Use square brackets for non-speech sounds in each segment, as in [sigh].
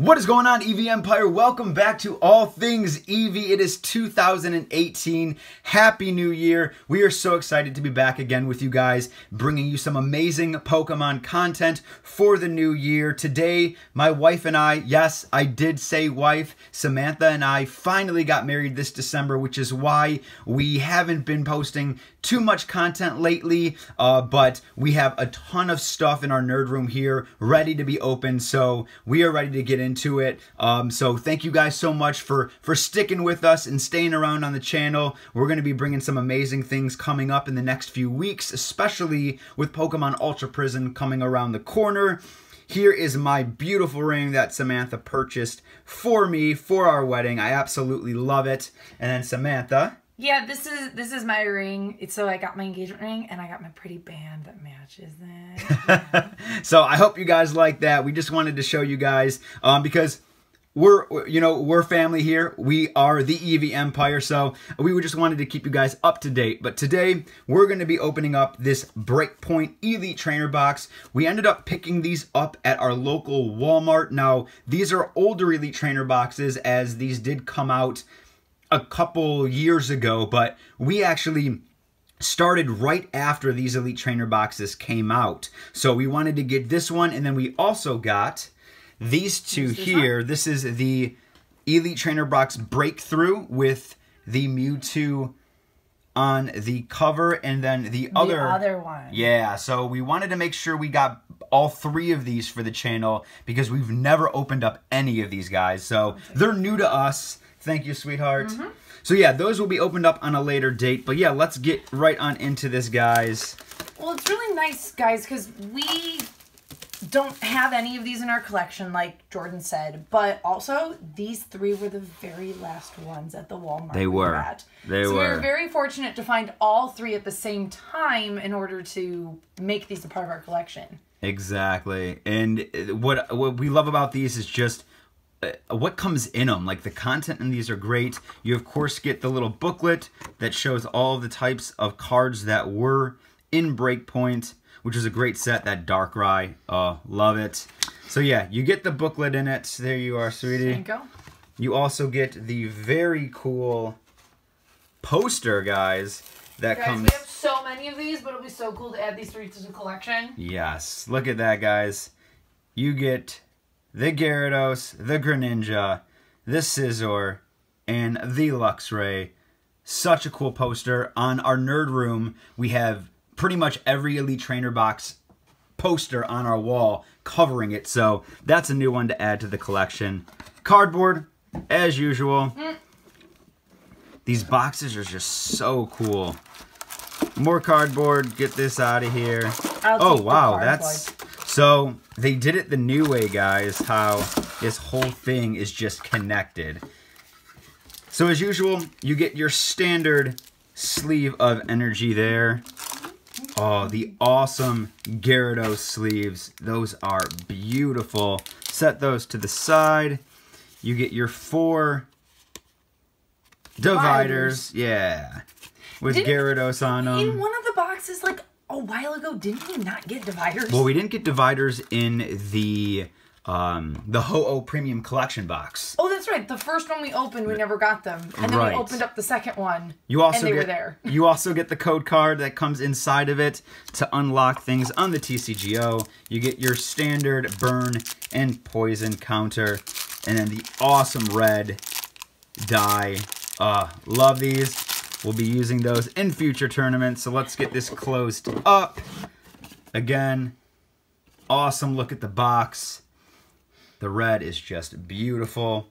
What is going on, Eevee Empire? Welcome back to All Things Eevee. It is 2018. Happy New Year. We are so excited to be back again with you guys, bringing you some amazing Pokemon content for the new year. Today, my wife and I, yes, I did say wife, Samantha and I finally got married this December, which is why we haven't been posting too much content lately, uh, but we have a ton of stuff in our nerd room here ready to be open, so we are ready to get into it. Um, so thank you guys so much for for sticking with us and staying around on the channel. We're going to be bringing some amazing things coming up in the next few weeks, especially with Pokemon Ultra Prism coming around the corner. Here is my beautiful ring that Samantha purchased for me for our wedding. I absolutely love it. And then Samantha, Yeah, this is this is my ring. So I got my engagement ring and I got my pretty band that matches it. [laughs] so I hope you guys like that. We just wanted to show you guys um, because we're you know we're family here. We are the Eevee Empire, so we just wanted to keep you guys up to date. But today we're going to be opening up this Breakpoint Elite Trainer box. We ended up picking these up at our local Walmart. Now these are older Elite Trainer boxes as these did come out a couple years ago, but we actually started right after these Elite Trainer boxes came out. So we wanted to get this one, and then we also got these two this here. This is the Elite Trainer box Breakthrough with the Mewtwo on the cover, and then the, other the other one. yeah, so we wanted to make sure we got all three of these for the channel because we've never opened up any of these guys. So they're new to us. Thank you, sweetheart. Mm-hmm. So yeah, those will be opened up on a later date. But yeah, let's get right on into this, guys. Well, it's really nice, guys, because we don't have any of these in our collection, like Jordan said. But also, these three were the very last ones at the Walmart. They we were. at. They so we were. were very fortunate to find all three at the same time in order to make these a part of our collection. Exactly. And uh, what what we love about these is just what comes in them. Like the content in these are great. You of course get the little booklet that shows all the types of cards that were in Breakpoint, which is a great set. That Darkrai, uh, love it. So yeah, you get the booklet in it. There you are, sweetie. Cinco. You You also get the very cool poster, guys. That Guys, comes. we have so many of these, but it'll be so cool to add these three to the collection. Yes, look at that, guys. You get the Gyarados, the Greninja, the Scizor, and the Luxray. Such a cool poster. On our nerd room, we have pretty much every Elite Trainer box poster on our wall covering it. So that's a new one to add to the collection. Cardboard, as usual. These boxes are just so cool. More cardboard. Get this out of here. I'll oh wow, that's so they did it the new way, guys. How this whole thing is just connected. So as usual, you get your standard sleeve of energy there. Oh, the awesome Gyarados sleeves. Those are beautiful. Set those to the side. You get your four dividers. Dividers. Yeah. With Didn't- Gyarados on them. In one of the boxes, like a while ago, didn't we not get dividers? Well, we didn't get dividers in the um the Ho-Oh Premium Collection box. Oh, that's right. The first one we opened, we never got them, and then Right. we opened up the second one. You also and they get were there. [laughs] you also get the code card that comes inside of it to unlock things on the TCGO. You get your standard burn and poison counter, and then the awesome red die. Uh, love these. We'll be using those in future tournaments. So let's get this closed up. Again, awesome look at the box. The red is just beautiful.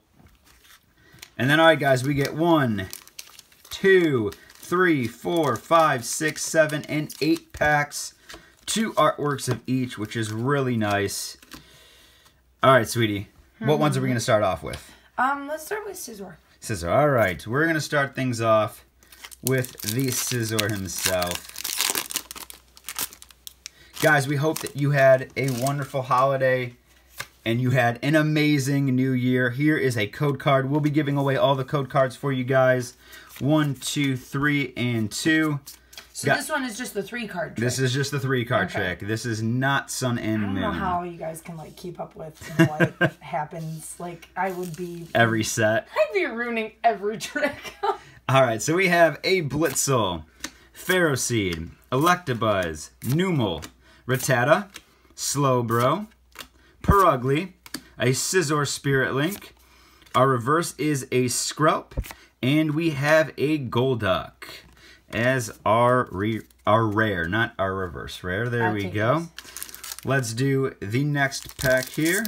And then, all right, guys, we get one, two, three, four, five, six, seven, and eight packs. Two artworks of each, which is really nice. All right, sweetie. What ones are we going to start off with? Um, let's start with Scizor. Scissor. All right, we're going to start things off with the Scizor himself. Guys, we hope that you had a wonderful holiday and you had an amazing new year. Here is a code card. We'll be giving away all the code cards for you guys. One, two, three, and two. So Got- this one is just the three card trick. This is just the three card Okay. trick. This is not Sun and moon. I don't Moon. know how you guys can like keep up with what [laughs] happens. Like I would be Every set. I'd be ruining every trick. [laughs] All right, so we have a Blitzle, Ferroseed, Electabuzz, Numel, Rattata, Slowbro, Purugly, a Scizor Spirit Link. Our reverse is a Scrub, and we have a Golduck as our re- our rare, not our reverse rare. There I'll we go. this. Let's do the next pack here.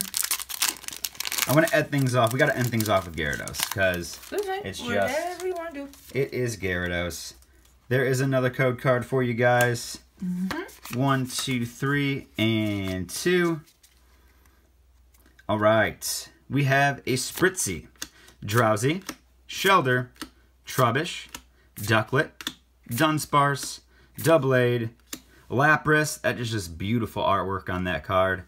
I want to end things off. We got to end things off with Gyarados because Okay, It's just- whatever you want to do. it is Gyarados. There is another code card for you guys. Mm-hmm. One, two, three, and two. All right. We have a Spritzee, Drowzee, Shellder, Trubbish, Ducklett, Dunsparce, Doublade, Lapras. That is just beautiful artwork on that card.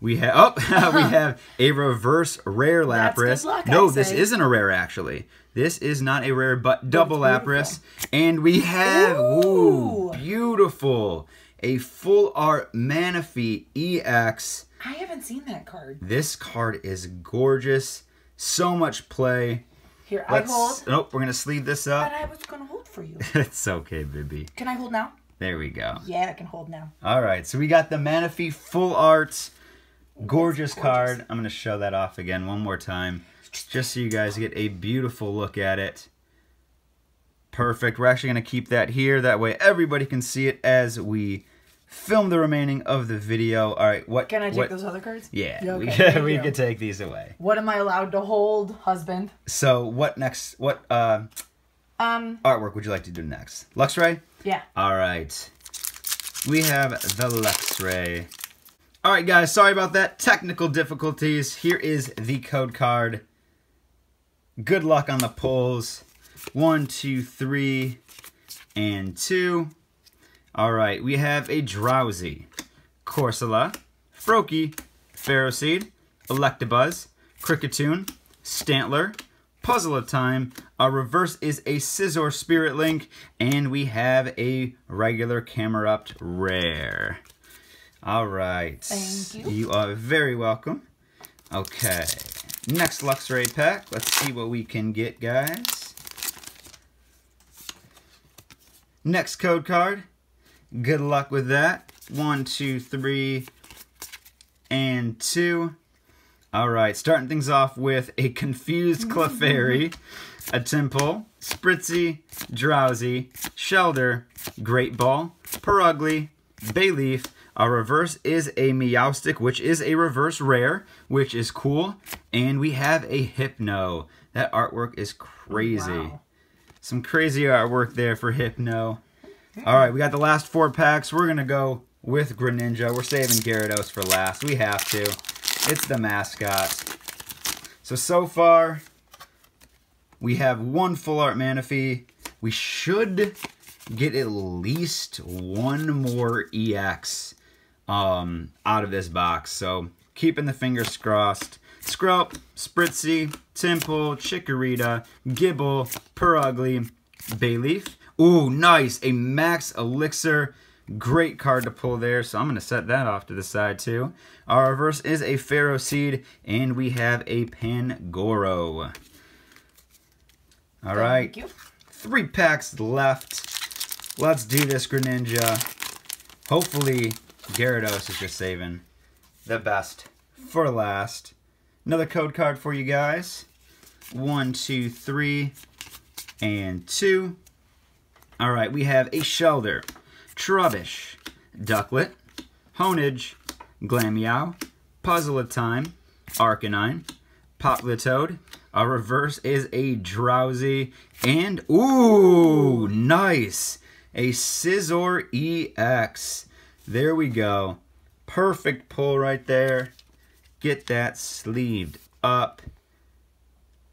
We have oh [laughs] we [laughs] have a reverse rare Lapras. luck, no, this isn't a rare actually. This is not a rare, but double. Lapras. And we have ooh, Ooh. beautiful a full art Manaphy EX. I haven't seen that card. This card is gorgeous. So much play. Here, Let's. I hold. Nope, we're gonna sleeve this up. But. I was gonna hold for you. [laughs] it's okay, Bibi. Can I hold now? There we go. Yeah, I can hold now. All right, so we got the Manaphy full art, gorgeous, gorgeous. card. I'm gonna show that off again one more time, just so you guys get a beautiful look at it. Perfect. We're actually gonna keep that here. That way everybody can see it as we film the remaining of the video. All right, what? Can I take what, those other cards? Yeah, Yeah, we, okay, [laughs] we you. could take these away. What am I allowed to hold, husband? So what next? What uh, Um, artwork would you like to do next? Luxray. yeah. All right. We have the Luxray. All right, guys. Sorry about that. Technical difficulties. Here is the code card. Good luck on the pulls. One, two, three, and two. All right. We have a Drowzee, Corsola, Froakie, Ferroseed, Electabuzz, Kricketune, Stantler, Puzzle of Time. Our reverse is a Scizor Spirit Link, and we have a regular Camerupt Rare. All right. Thank you. You are very welcome. Okay. Next Luxray pack. Let's see what we can get, guys. Next code card. Good luck with that. One, two, three, and two. All right, starting things off with a confused [laughs] Clefairy, a Tympole, Spritzee, Drowzee, Shellder, Great Ball, Purugly, Bayleaf. Our reverse is a Meowstic, which is a reverse rare, which is cool. And we have a Hypno. That artwork is oh, crazy. Wow. Some crazy artwork there for Hypno. All right, we got the last four packs. We're going to go with Greninja. We're saving Gyarados for last. We have to. It's the mascot. So, so far, we have one full art Manaphy. We should get at least one more EX um, out of this box. So, keeping the fingers crossed. Scrub, Spritzee, Tympole, Chikorita, Gible, Purugly, Bayleaf. Ooh, nice. A Max Elixir. Great card to pull there, so I'm going to set that off to the side too. Our reverse is a Ferroseed, and we have a Pangoro. All right, Thank you. three packs left. Let's do this, Greninja. Hopefully, Gyarados is just saving the best for last. Another code card for you guys. One, two, three, and two. All right, we have a Shellder, Trubbish, Ducklett, Honedge, Glameow, Puzzle of Time, Arcanine, Politoed. Our reverse is a Drowzee, and ooh, nice, a Scizor EX. There we go. Perfect pull right there. Get that sleeved up.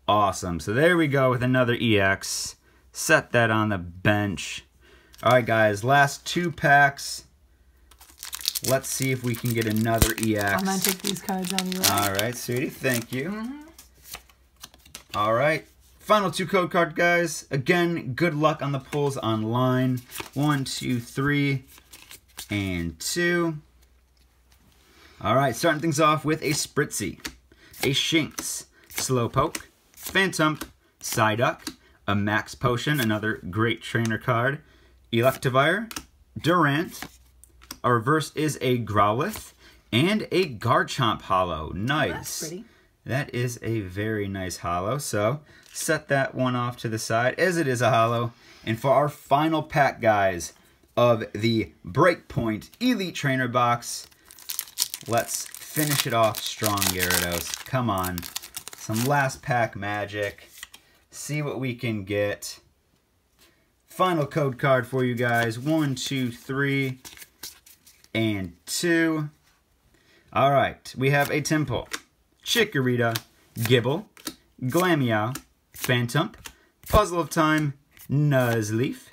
Awesome. So there we go with another EX. Set that on the bench. All right, guys. Last two packs. Let's see if we can get another EX. I'm gonna take these cards out of your All right, sweetie. Thank you. All right. Final two code card, guys. Again, good luck on the pulls online. One, two, three, and two. All right, starting things off with a Spritzee, a Shinx, Slowpoke, Phantump, Psyduck, a Max Potion, another great trainer card, Electivire, Durant, a reverse is a Growlithe, and a Garchomp Holo. Nice. That is a very nice holo. So set that one off to the side as it is a holo. And for our final pack, guys, of the Breakpoint Elite Trainer box, let's finish it off strong, Gyarados. Come on. Some last pack magic. See what we can get. Final code card for you guys. One, two, three, and two. All right, we have a Tympole, Chikorita, Gible, Glameow, Phantump, Puzzle of Time, Nuzleaf,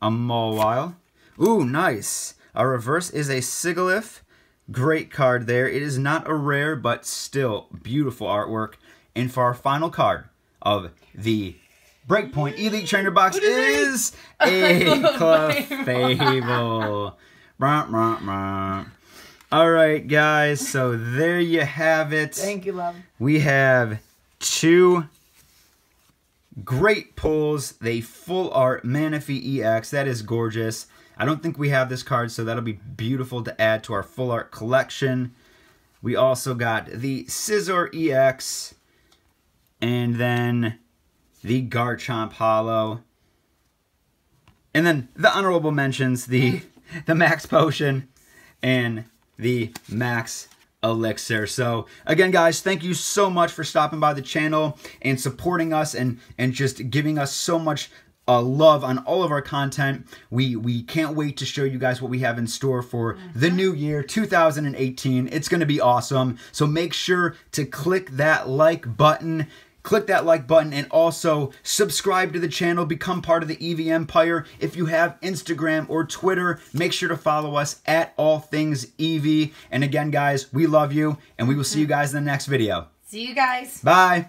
a Mawile. Ooh, nice. Our reverse is a Sigilyph. Great card there. It is not a rare, but still beautiful artwork. And for our final card of the Breakpoint Elite Trainer box is, [laughs] a Clefable. Brr, brr, brr. All right, guys. So there you have it. Thank you, love. We have two great pulls. The full art Manaphy EX. That is gorgeous. I don't think we have this card, so that'll be beautiful to add to our full art collection. We also got the Scizor EX and then the Garchomp Holo. And then the honorable mentions, the [laughs] the Max Potion and the Max Elixir. So again, guys, thank you so much for stopping by the channel and supporting us and and just giving us so much uh, love on all of our content. We we can't wait to show you guys what we have in store for the new year 2018. It's going to be awesome. So make sure to click that like button. Click that like button and also subscribe to the channel. Become part of the Eevee Empire. If you have Instagram or Twitter, make sure to follow us at All Things Eevee. And again, guys, we love you and we will see you guys in the next video. See you guys. Bye.